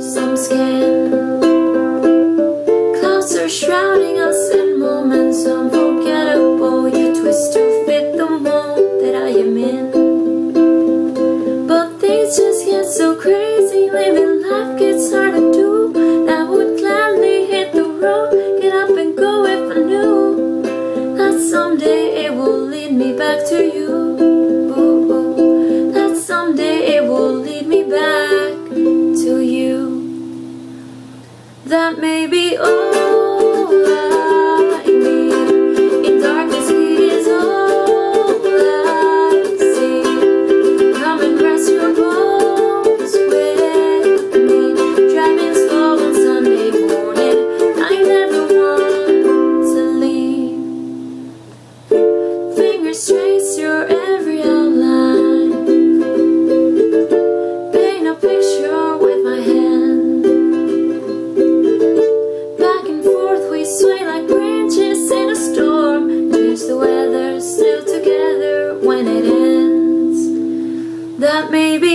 some skin. Clouds are shrouding us in moments unforgettable. You twist to fit the mold that I am in. But things just get so crazy. Living life gets hard to do I would gladly hit the road Get up and go if I knew That someday it will lead me back to you That may be all when it ends. That maybe